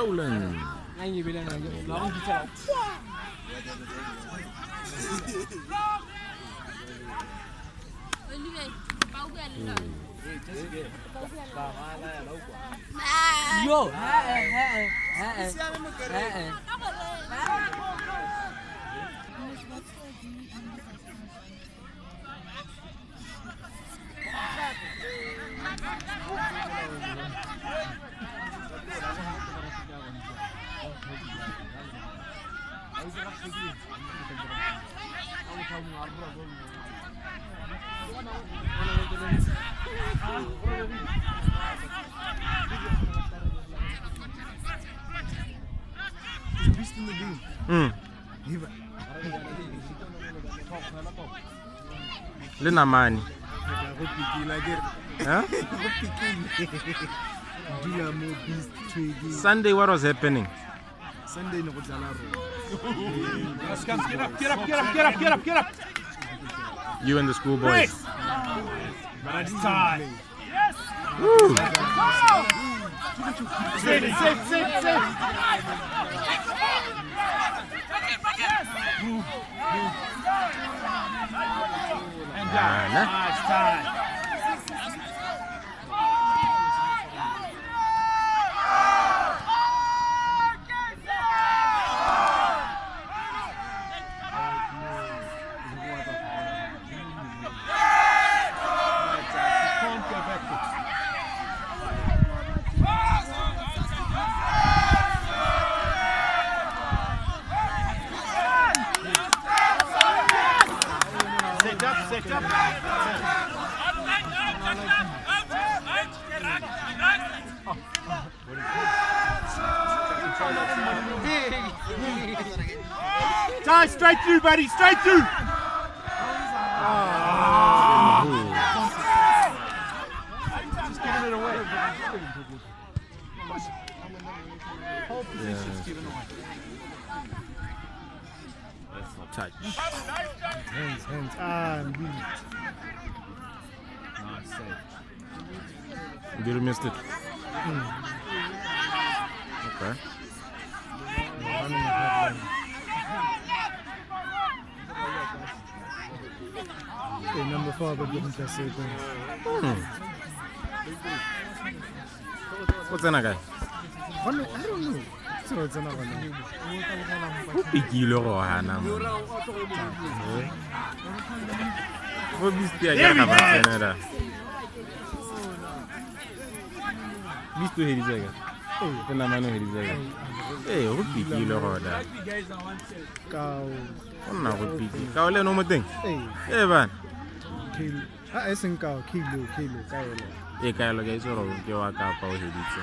stolen. Yo. Beast in the beam. Mm. Hiva. Le namane. Go pikila ke Huh? go pikile. Dula mo beast twig. Sunday, what was happening? Sunday no go dlala ro. Come, get up, get up, get up, get up, get up, get up. You and the schoolboys. But it's time. Woo. Safe, safe, safe, safe. And down. Nice time. Set up, set up. Tie straight through, buddy, straight through. Just giving it away. Whole position's given away. Touch. Hands, hands. Ah, save. You missed it. Okay. A. Okay, number four, but looking for seconds. What's that guy? I don't know. o pikile go ganaa bisto heditsaka ke namane o heditsaka ee go pikile goda go nna go pikile kao le eno mo teng? Ee. Bana. Kilo. Ah, es. Kilo, kilo. Cow. E ka itse go ke wa ka pa o heditse.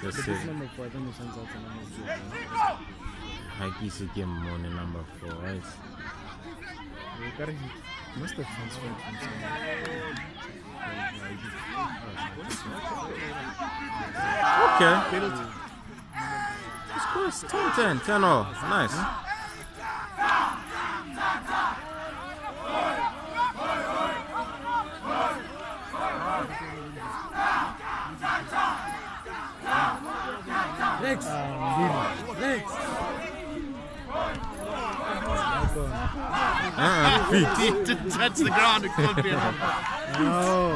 Se But se. this number four, I think it sounds like a number two. Ha ke ise ke mmone number 4, right? You gotta hit. Must have transferred from somewhere. Okay. It's cool. It's 10 10. 10 all. Nice. Next, next. Uh-uh. Feet. Touch the ground, it could be enough. Oh,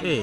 Hey.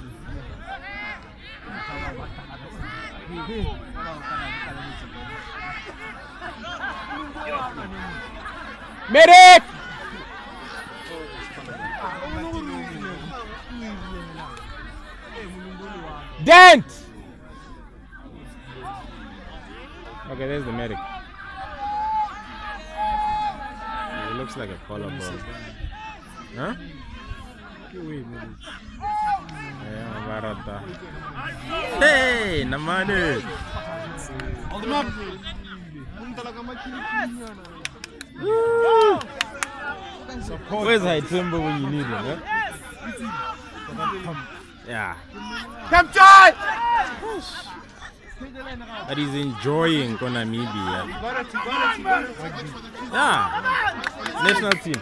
Nice, she couldn't pass it. Medic! Dent! Okay, there's the medic. It looks like a collarbone. Huh? Yeah, Marata. Hey, Namane. Alderman. Support. Where's Haitembo when you need him? Eh? Yeah. Come try. But he's enjoying Konamibia. Yeah. National team.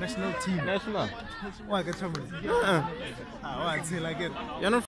National team. National. Why, get somebody. Uh-uh. Ah, why, say like it. You're not